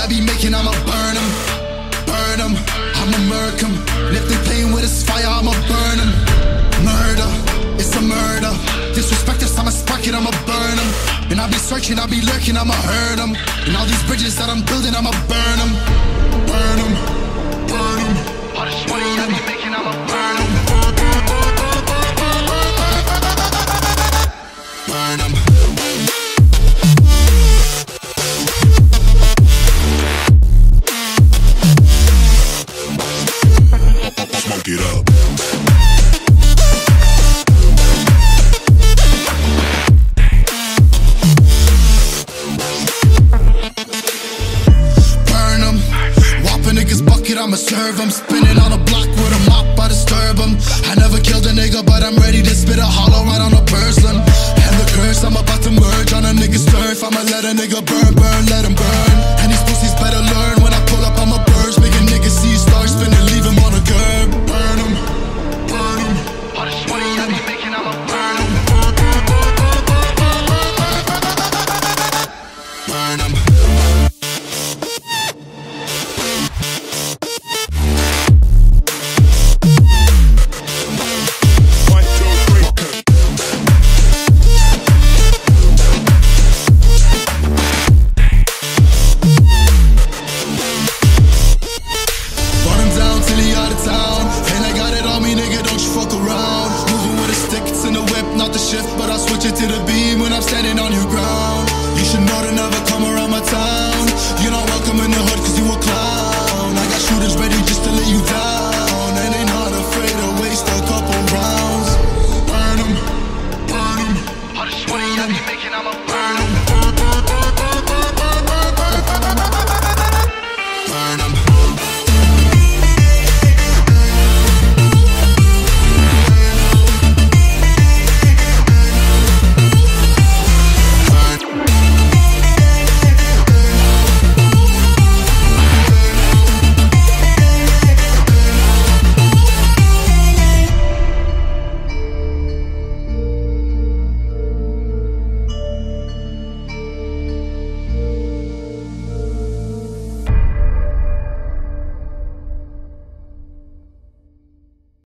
I be making, I'ma burn them. Burn them, I'ma murk them. Lift the pain playing with this fire, I'ma burn them. Murder, it's a murder. Disrespect us, I'ma spark it, I'ma burn them. And I be searching, I be lurking, I'ma hurt them. And all these bridges that I'm building, I'ma burn them. Burn them. I'ma serve them. Spinning on a block with a mop, I disturb them. I never killed a nigga, but I'm ready to spit a hollow right on a person. And the curse, I'm about to merge on a nigga's turf. I'ma let a nigga burn, burn, let him burn. to the beam when I'm standing on your ground.